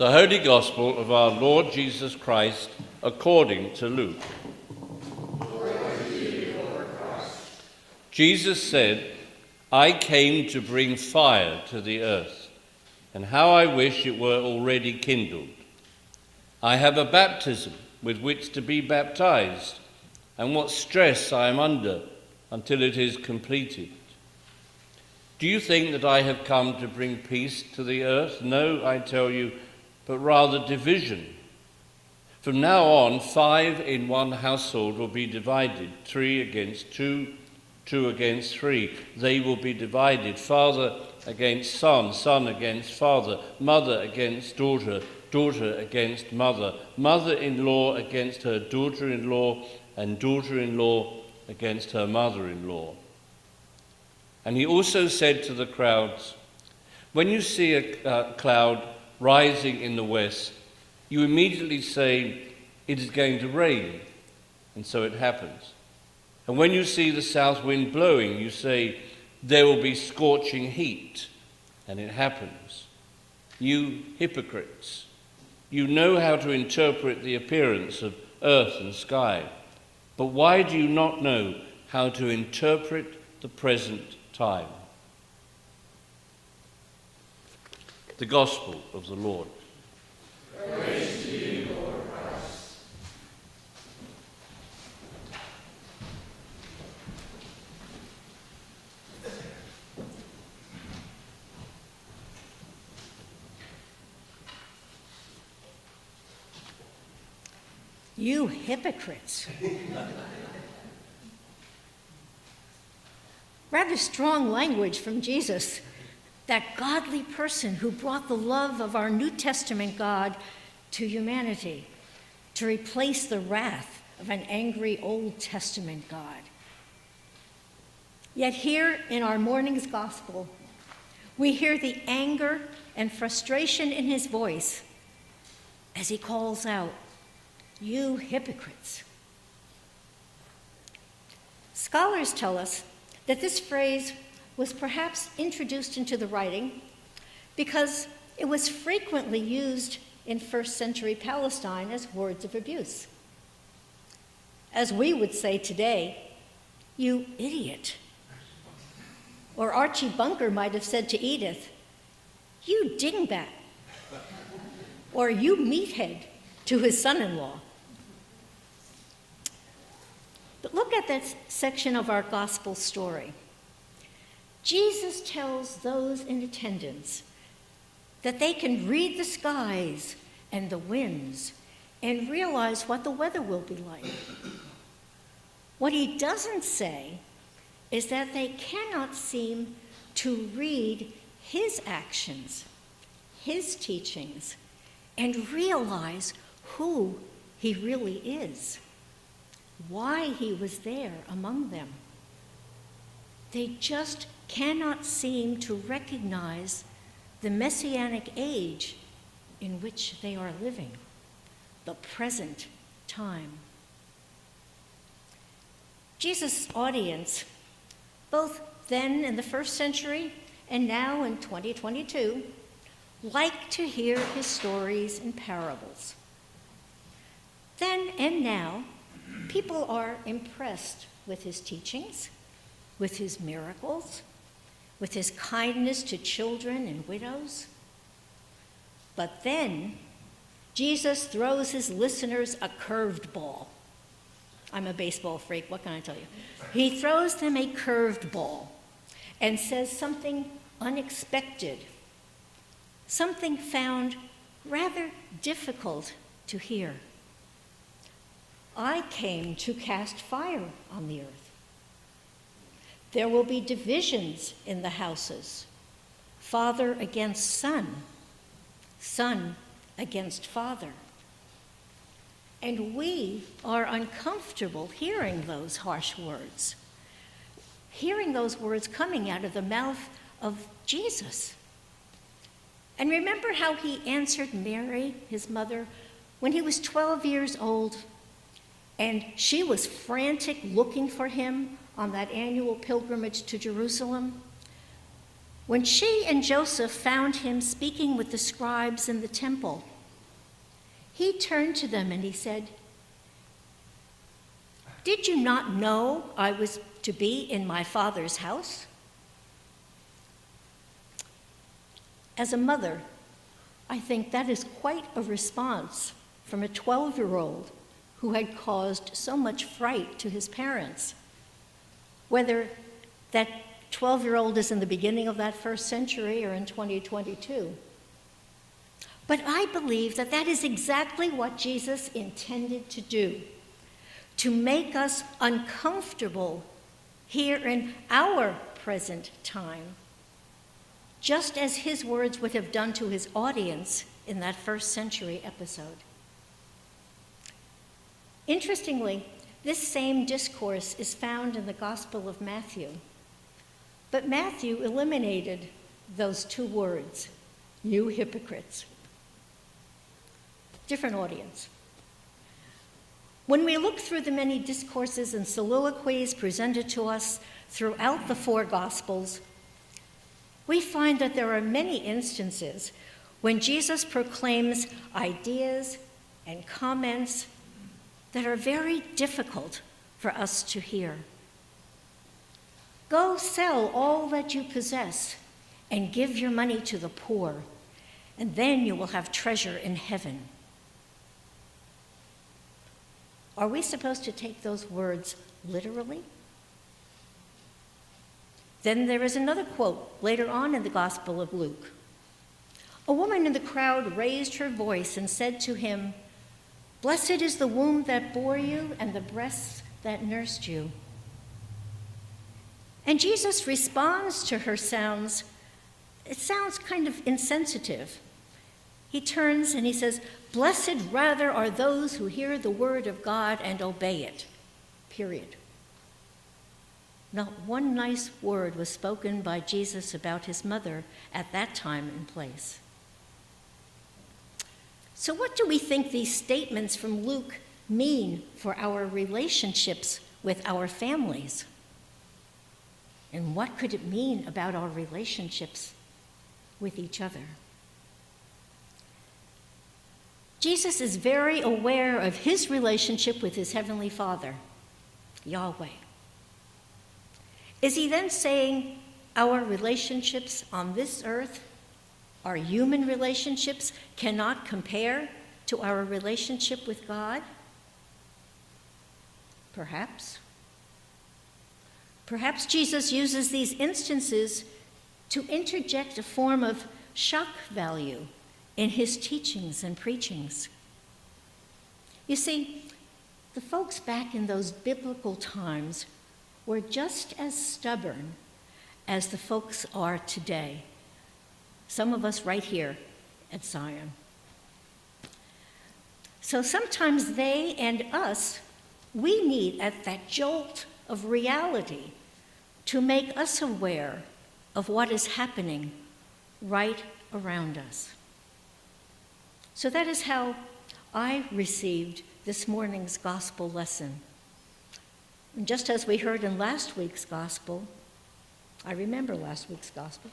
The Holy Gospel of our Lord Jesus Christ according to Luke. Jesus said, I came to bring fire to the earth, and how I wish it were already kindled. I have a baptism with which to be baptized, and what stress I am under until it is completed. Do you think that I have come to bring peace to the earth? No, I tell you, but rather division. From now on, five in one household will be divided, three against two, two against three. They will be divided, father against son, son against father, mother against daughter, daughter against mother, mother in law against her daughter in law, and daughter in law against her mother in law. And he also said to the crowds, When you see a uh, cloud rising in the west, you immediately say, It is going to rain. And so it happens. And when you see the south wind blowing, you say, There will be scorching heat. And it happens. You hypocrites, you know how to interpret the appearance of earth and sky. But why do you not know how to interpret the present time? The Gospel of the Lord. You, hypocrites. Rather strong language from Jesus, that godly person who brought the love of our New Testament God to humanity to replace the wrath of an angry Old Testament God. Yet here in our morning's gospel, we hear the anger and frustration in his voice as he calls out, You hypocrites. Scholars tell us that this phrase was perhaps introduced into the writing because it was frequently used in first century Palestine as words of abuse. As we would say today, you idiot. Or Archie Bunker might have said to Edith, you dingbat. Or you meathead to his son in law. But look at that section of our gospel story. Jesus tells those in attendance that they can read the skies and the winds and realize what the weather will be like. What he doesn't say is that they cannot seem to read his actions, his teachings, and realize who he really is, why he was there among them. They just cannot seem to recognize the messianic age in which they are living, the present time. Jesus' audience, both then in the first century and now in 2022, like to hear his stories and parables. Then and now, people are impressed with his teachings, with his miracles, with his kindness to children and widows. But then, Jesus throws his listeners a curved ball. I'm a baseball freak, what can I tell you? He throws them a curved ball and says something unexpected, something found rather difficult to hear. I came to cast fire on the earth. There will be divisions in the houses father against son, son against father. And we are uncomfortable hearing those harsh words, hearing those words coming out of the mouth of Jesus. And remember how he answered Mary, his mother, when he was 12 years old and she was frantic looking for him on that annual pilgrimage to Jerusalem? When she and Joseph found him speaking with the scribes in the temple, he turned to them and he said, Did you not know I was to be in my father's house? As a mother, I think that is quite a response from a 12 year old who had caused so much fright to his parents. Whether that 12 year old is in the beginning of that first century or in 2022. But I believe that that is exactly what Jesus intended to do to make us uncomfortable here in our present time, just as his words would have done to his audience in that first century episode. Interestingly, this same discourse is found in the Gospel of Matthew. But Matthew eliminated those two words, you hypocrites. Different audience. When we look through the many discourses and soliloquies presented to us throughout the four Gospels, we find that there are many instances when Jesus proclaims ideas and comments that are very difficult for us to hear. Go sell all that you possess and give your money to the poor, and then you will have treasure in heaven. Are we supposed to take those words literally? Then there is another quote later on in the Gospel of Luke. A woman in the crowd raised her voice and said to him, Blessed is the womb that bore you and the breasts that nursed you. And Jesus responds to her sounds. It sounds kind of insensitive. He turns and he says, Blessed rather are those who hear the word of God and obey it. Period. Not one nice word was spoken by Jesus about his mother at that time and place. So, what do we think these statements from Luke mean for our relationships with our families? And what could it mean about our relationships with each other? Jesus is very aware of his relationship with his heavenly Father, Yahweh. Is he then saying our relationships on this earth our human relationships cannot compare to our relationship with God? Perhaps. Perhaps Jesus uses these instances to interject a form of shock value in his teachings and preachings. You see, the folks back in those biblical times were just as stubborn as the folks are today some of us right here at Zion. So sometimes they and us, we need at that jolt of reality to make us aware of what is happening right around us. So that is how I received this morning's gospel lesson. And just as we heard in last week's gospel, I remember last week's gospel.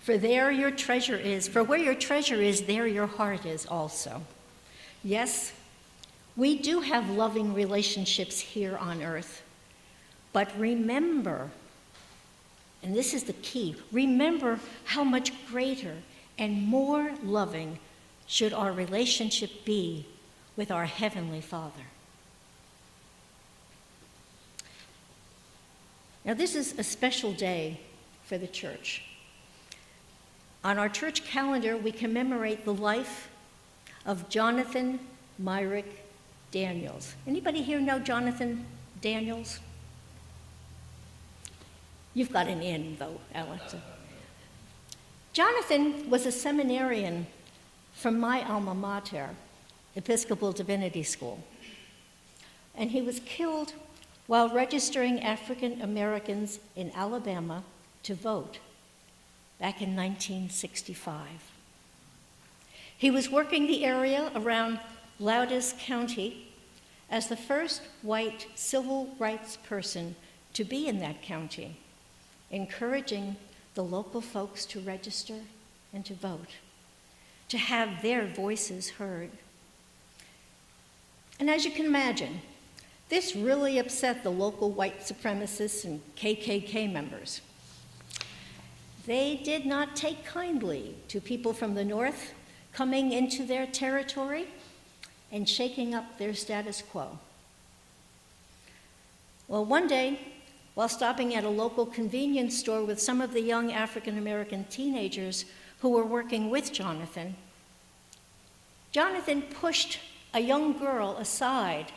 For there your treasure is. For where your treasure is, there your heart is also. Yes, we do have loving relationships here on earth. But remember, and this is the key remember how much greater and more loving should our relationship be with our Heavenly Father. Now, this is a special day for the church. On our church calendar, we commemorate the life of Jonathan Myrick Daniels. Anybody here know Jonathan Daniels? You've got an in, though, Alex. Jonathan was a seminarian from my alma mater, Episcopal Divinity School. And he was killed while registering African Americans in Alabama to vote back in 1965. He was working the area around Lowndes County as the first white civil rights person to be in that county, encouraging the local folks to register and to vote, to have their voices heard. And as you can imagine, this really upset the local white supremacists and KKK members. They did not take kindly to people from the north coming into their territory and shaking up their status quo. Well, one day, while stopping at a local convenience store with some of the young African American teenagers who were working with Jonathan, Jonathan pushed a young girl aside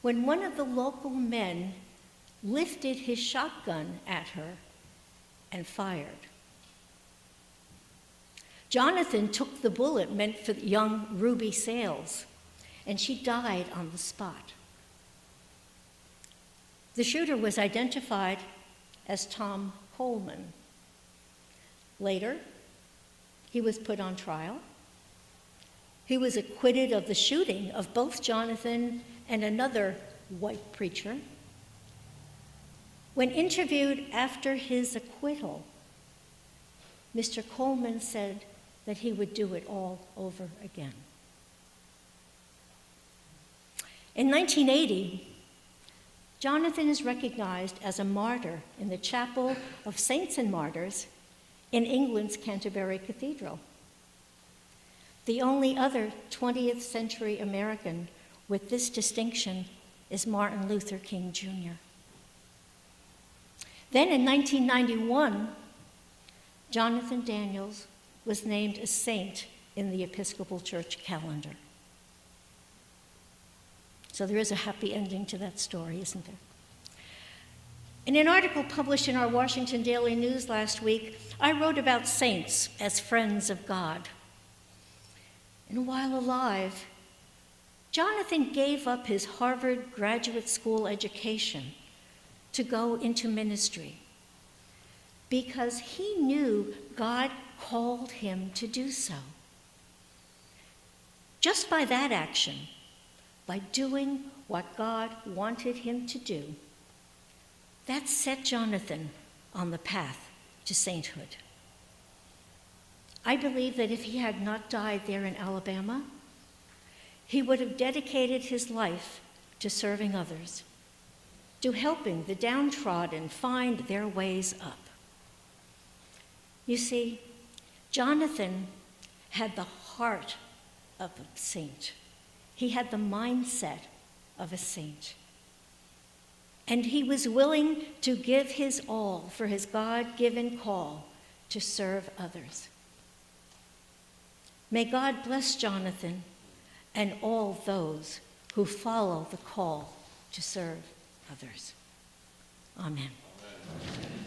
when one of the local men lifted his shotgun at her and fired. Jonathan took the bullet meant for young Ruby Sales, and she died on the spot. The shooter was identified as Tom Coleman. Later, he was put on trial. He was acquitted of the shooting of both Jonathan and another white preacher. When interviewed after his acquittal, Mr. Coleman said that he would do it all over again. In 1980, Jonathan is recognized as a martyr in the Chapel of Saints and Martyrs in England's Canterbury Cathedral. The only other 20th century American with this distinction is Martin Luther King Jr. Then in 1991, Jonathan Daniels was named a saint in the Episcopal Church calendar. So there is a happy ending to that story, isn't there? In an article published in our Washington Daily News last week, I wrote about saints as friends of God. And while alive, Jonathan gave up his Harvard graduate school education to go into ministry because he knew God called him to do so. Just by that action, by doing what God wanted him to do, that set Jonathan on the path to sainthood. I believe that if he had not died there in Alabama, he would have dedicated his life to serving others, to helping the downtrodden find their ways up. You see, Jonathan had the heart of a saint. He had the mindset of a saint. And he was willing to give his all for his God given call to serve others. May God bless Jonathan and all those who follow the call to serve others. Amen. Amen.